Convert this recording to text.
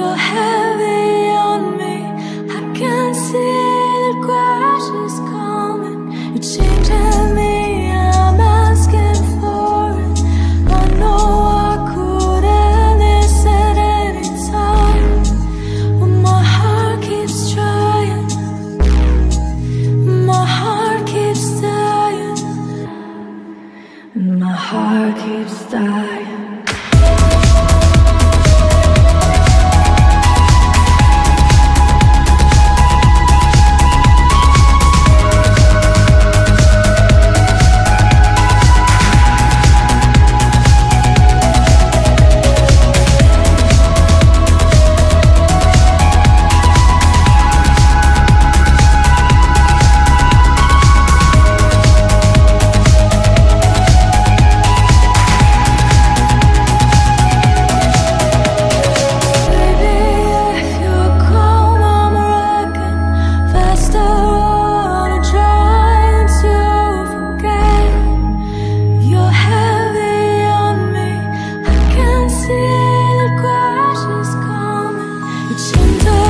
You're heavy on me. I can see the crash is coming. You're changing me. I'm asking for it. I know I could any time. But my heart keeps trying. My heart keeps dying. My heart keeps dying. winter